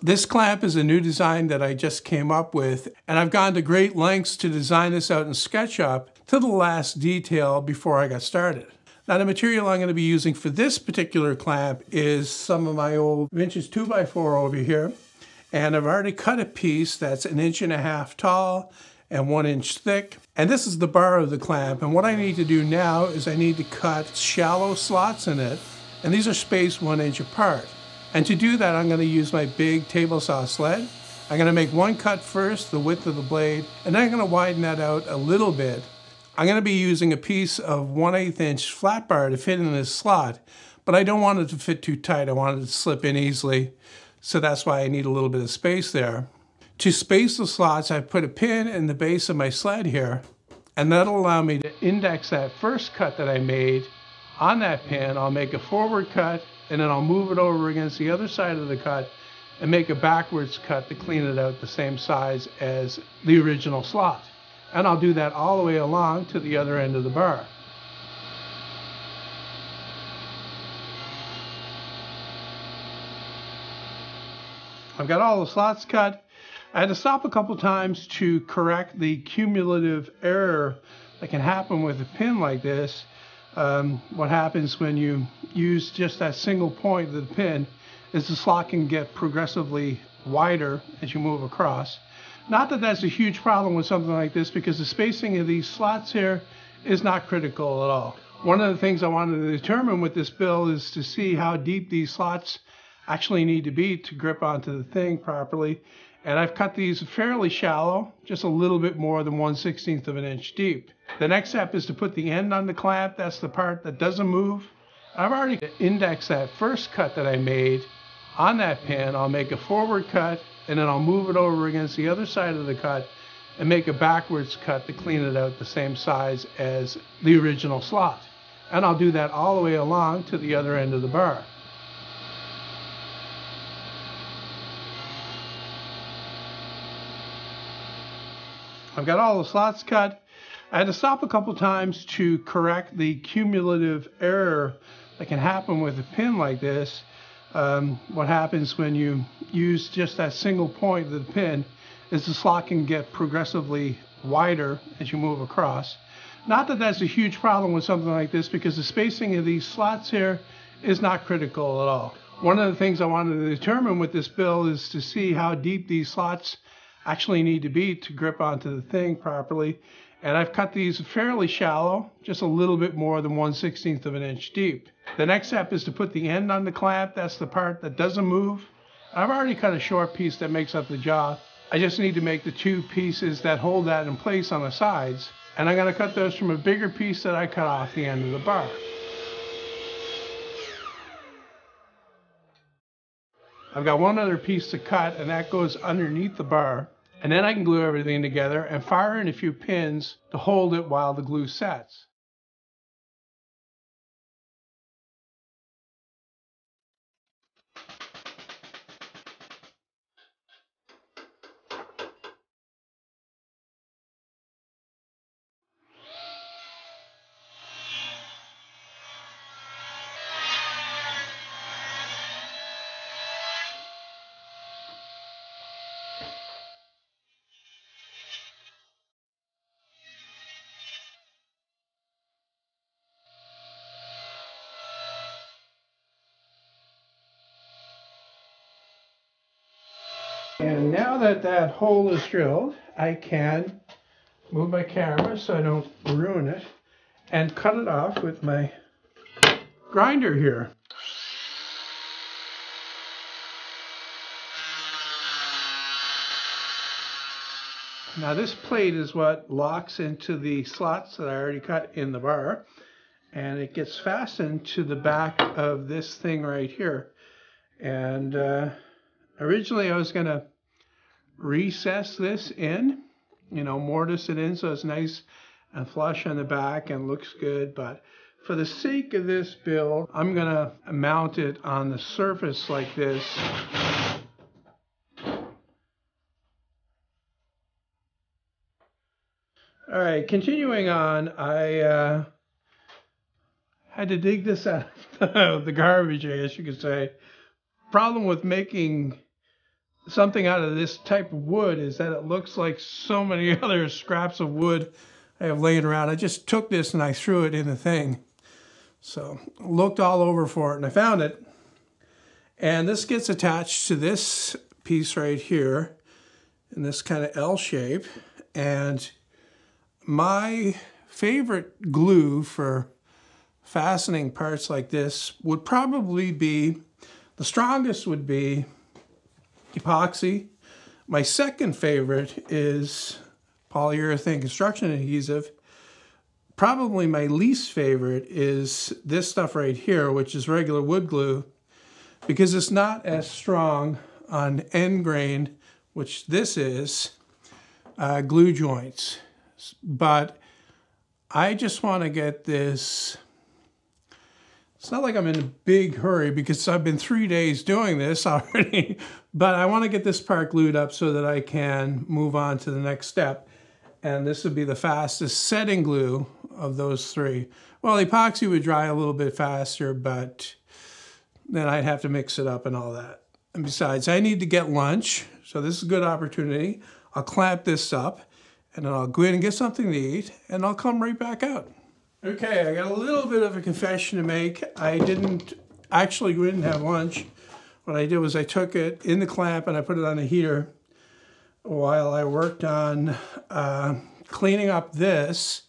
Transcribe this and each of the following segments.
This clamp is a new design that I just came up with, and I've gone to great lengths to design this out in SketchUp to the last detail before I got started. Now the material I'm going to be using for this particular clamp is some of my old vintage 2x4 over here, and I've already cut a piece that's an inch and a half tall and one inch thick. And this is the bar of the clamp, and what I need to do now is I need to cut shallow slots in it, and these are spaced one inch apart. And to do that, I'm going to use my big table saw sled. I'm going to make one cut first, the width of the blade, and then I'm going to widen that out a little bit. I'm going to be using a piece of 1 8 inch flat bar to fit in this slot, but I don't want it to fit too tight. I want it to slip in easily, so that's why I need a little bit of space there. To space the slots, I put a pin in the base of my sled here, and that'll allow me to index that first cut that I made on that pin. I'll make a forward cut and then I'll move it over against the other side of the cut and make a backwards cut to clean it out the same size as the original slot. And I'll do that all the way along to the other end of the bar. I've got all the slots cut. I had to stop a couple times to correct the cumulative error that can happen with a pin like this um, what happens when you use just that single point of the pin is the slot can get progressively wider as you move across. Not that that's a huge problem with something like this because the spacing of these slots here is not critical at all. One of the things I wanted to determine with this build is to see how deep these slots actually need to be to grip onto the thing properly. And I've cut these fairly shallow, just a little bit more than 1 16th of an inch deep. The next step is to put the end on the clamp. That's the part that doesn't move. I've already indexed that first cut that I made on that pin. I'll make a forward cut and then I'll move it over against the other side of the cut and make a backwards cut to clean it out the same size as the original slot. And I'll do that all the way along to the other end of the bar. I've got all the slots cut. I had to stop a couple times to correct the cumulative error that can happen with a pin like this. Um, what happens when you use just that single point of the pin is the slot can get progressively wider as you move across. Not that that's a huge problem with something like this because the spacing of these slots here is not critical at all. One of the things I wanted to determine with this build is to see how deep these slots actually need to be to grip onto the thing properly. And I've cut these fairly shallow, just a little bit more than 1 16th of an inch deep. The next step is to put the end on the clamp. That's the part that doesn't move. I've already cut a short piece that makes up the jaw. I just need to make the two pieces that hold that in place on the sides. And I'm going to cut those from a bigger piece that I cut off the end of the bar. I've got one other piece to cut and that goes underneath the bar. And then I can glue everything together and fire in a few pins to hold it while the glue sets. And now that that hole is drilled, I can move my camera so I don't ruin it and cut it off with my grinder here. Now this plate is what locks into the slots that I already cut in the bar and it gets fastened to the back of this thing right here. And uh, originally I was going to recess this in, you know, mortise it in so it's nice and flush on the back and looks good. But for the sake of this build, I'm going to mount it on the surface like this. All right, continuing on, I uh, had to dig this out of the garbage, I guess you could say. Problem with making something out of this type of wood is that it looks like so many other scraps of wood I have laying around. I just took this and I threw it in the thing. So looked all over for it and I found it. And this gets attached to this piece right here in this kind of L shape. And my favorite glue for fastening parts like this would probably be, the strongest would be epoxy. My second favorite is polyurethane construction adhesive. Probably my least favorite is this stuff right here, which is regular wood glue, because it's not as strong on end grain, which this is, uh, glue joints. But I just want to get this it's not like I'm in a big hurry because I've been three days doing this already, but I want to get this part glued up so that I can move on to the next step. And this would be the fastest setting glue of those three. Well, epoxy would dry a little bit faster, but then I'd have to mix it up and all that. And besides, I need to get lunch, so this is a good opportunity. I'll clamp this up, and then I'll go in and get something to eat, and I'll come right back out. Okay, I got a little bit of a confession to make. I didn't actually go in and have lunch. What I did was I took it in the clamp and I put it on the heater while I worked on uh, cleaning up this,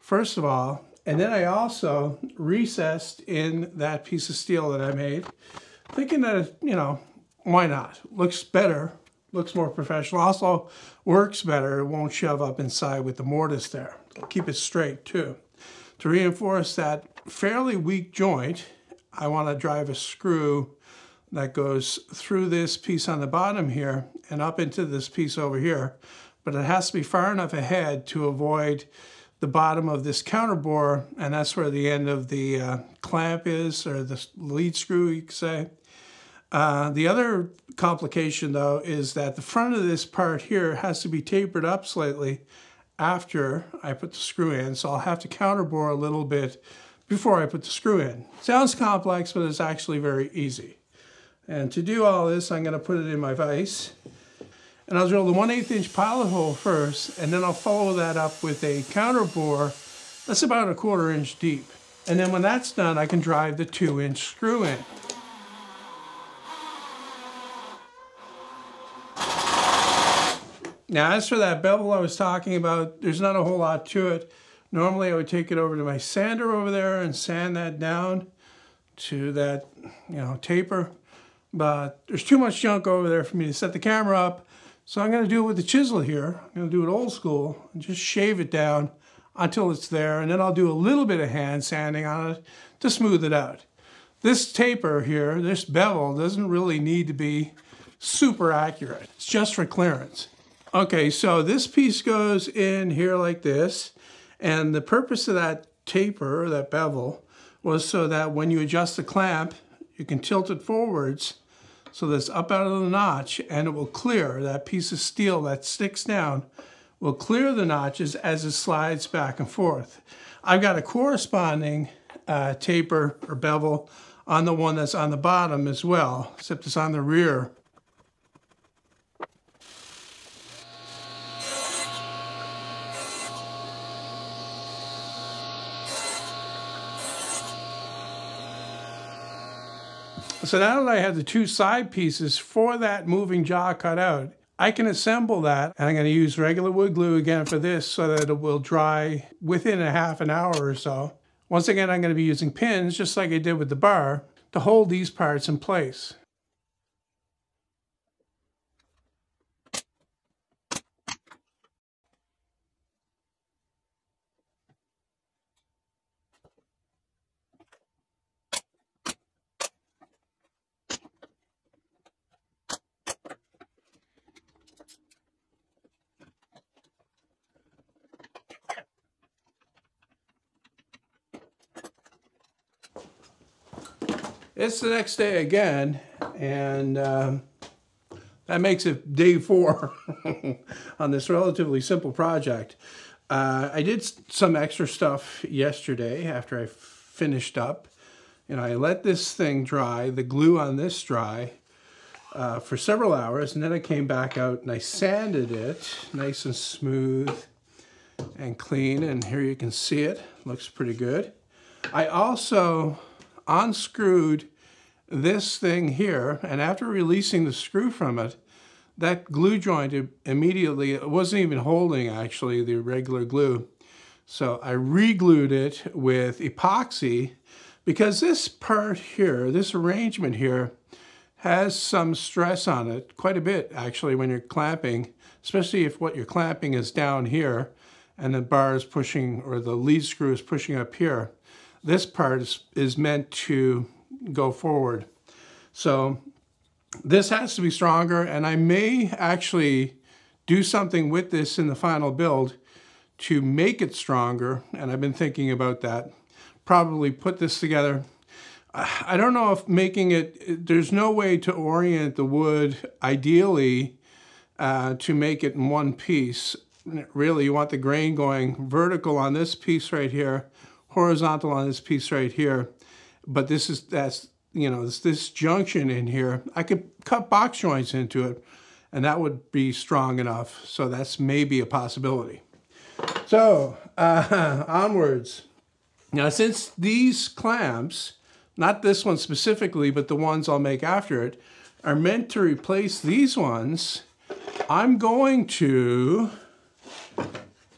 first of all, and then I also recessed in that piece of steel that I made, thinking that, you know, why not? Looks better, looks more professional, also works better. It won't shove up inside with the mortise there. Keep it straight too. To reinforce that fairly weak joint, I want to drive a screw that goes through this piece on the bottom here and up into this piece over here. But it has to be far enough ahead to avoid the bottom of this counter bore, and that's where the end of the uh, clamp is, or the lead screw, you could say. Uh, the other complication, though, is that the front of this part here has to be tapered up slightly after I put the screw in, so I'll have to counter bore a little bit before I put the screw in. Sounds complex, but it's actually very easy. And to do all this, I'm gonna put it in my vise, and I'll drill the 1 8 inch pilot hole first, and then I'll follow that up with a counter bore that's about a quarter inch deep. And then when that's done, I can drive the two inch screw in. Now, as for that bevel I was talking about, there's not a whole lot to it. Normally, I would take it over to my sander over there and sand that down to that, you know, taper. But there's too much junk over there for me to set the camera up. So I'm going to do it with the chisel here. I'm going to do it old school and just shave it down until it's there. And then I'll do a little bit of hand sanding on it to smooth it out. This taper here, this bevel, doesn't really need to be super accurate. It's just for clearance. Okay, so this piece goes in here like this, and the purpose of that taper, that bevel, was so that when you adjust the clamp, you can tilt it forwards so that it's up out of the notch and it will clear that piece of steel that sticks down will clear the notches as it slides back and forth. I've got a corresponding uh, taper or bevel on the one that's on the bottom as well, except it's on the rear So now that I have the two side pieces for that moving jaw cut out, I can assemble that and I'm going to use regular wood glue again for this so that it will dry within a half an hour or so. Once again, I'm going to be using pins, just like I did with the bar, to hold these parts in place. It's the next day again, and um, that makes it day four on this relatively simple project. Uh, I did some extra stuff yesterday after I finished up. and I let this thing dry, the glue on this dry, uh, for several hours. And then I came back out and I sanded it nice and smooth and clean. And here you can see it. Looks pretty good. I also unscrewed this thing here. And after releasing the screw from it, that glue joint immediately, it wasn't even holding actually the regular glue. So I re-glued it with epoxy because this part here, this arrangement here, has some stress on it, quite a bit actually when you're clamping, especially if what you're clamping is down here and the bar is pushing, or the lead screw is pushing up here. This part is, is meant to go forward. So this has to be stronger and I may actually do something with this in the final build to make it stronger and I've been thinking about that. Probably put this together. I don't know if making it, there's no way to orient the wood ideally uh, to make it in one piece. Really, you want the grain going vertical on this piece right here, horizontal on this piece right here. But this is, that's you know, this, this junction in here, I could cut box joints into it and that would be strong enough. So that's maybe a possibility. So uh, onwards. Now, since these clamps, not this one specifically, but the ones I'll make after it, are meant to replace these ones, I'm going to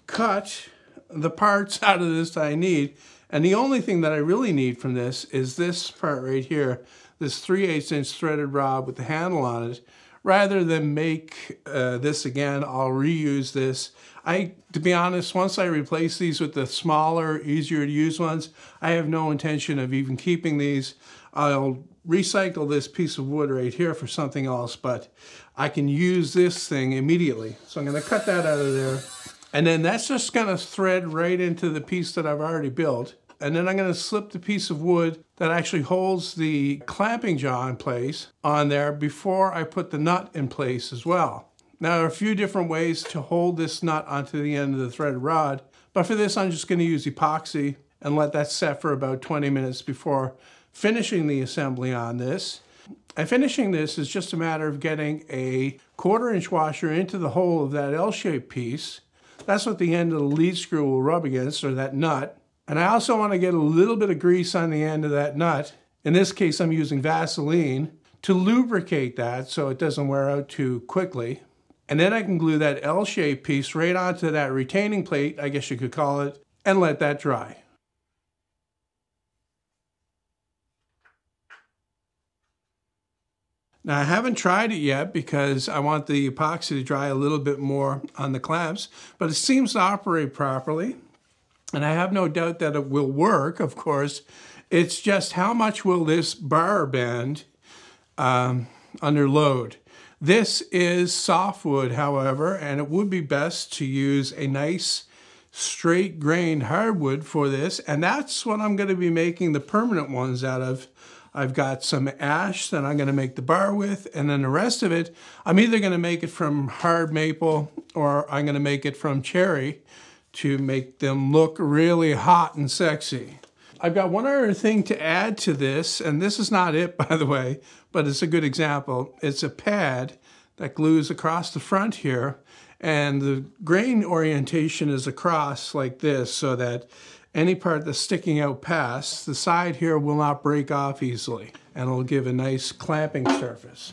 cut the parts out of this that I need and the only thing that I really need from this is this part right here, this 3 8 inch threaded rod with the handle on it. Rather than make uh, this again, I'll reuse this. I, to be honest, once I replace these with the smaller, easier to use ones, I have no intention of even keeping these. I'll recycle this piece of wood right here for something else, but I can use this thing immediately. So I'm gonna cut that out of there. And then that's just gonna thread right into the piece that I've already built. And then I'm gonna slip the piece of wood that actually holds the clamping jaw in place on there before I put the nut in place as well. Now there are a few different ways to hold this nut onto the end of the threaded rod, but for this I'm just gonna use epoxy and let that set for about 20 minutes before finishing the assembly on this. And finishing this is just a matter of getting a quarter inch washer into the hole of that L-shaped piece. That's what the end of the lead screw will rub against, or that nut. And I also want to get a little bit of grease on the end of that nut. In this case, I'm using Vaseline to lubricate that so it doesn't wear out too quickly. And then I can glue that L-shaped piece right onto that retaining plate, I guess you could call it, and let that dry. Now I haven't tried it yet because I want the epoxy to dry a little bit more on the clamps, but it seems to operate properly and I have no doubt that it will work, of course. It's just how much will this bar bend um, under load? This is softwood, however, and it would be best to use a nice straight grained hardwood for this, and that's what I'm going to be making the permanent ones out of. I've got some ash that I'm going to make the bar with, and then the rest of it, I'm either going to make it from hard maple or I'm going to make it from cherry to make them look really hot and sexy. I've got one other thing to add to this, and this is not it, by the way, but it's a good example. It's a pad that glues across the front here, and the grain orientation is across like this so that any part that's sticking out past, the side here will not break off easily, and it'll give a nice clamping surface.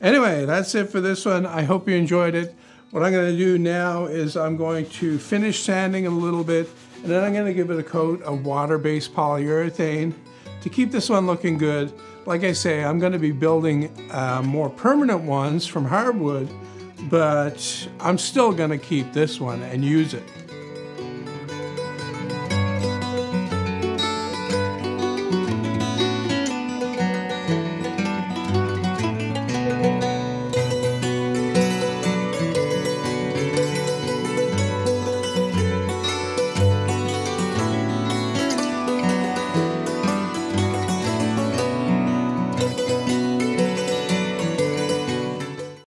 Anyway, that's it for this one. I hope you enjoyed it. What I'm going to do now is I'm going to finish sanding a little bit and then I'm going to give it a coat of water-based polyurethane to keep this one looking good. Like I say, I'm going to be building uh, more permanent ones from hardwood, but I'm still going to keep this one and use it.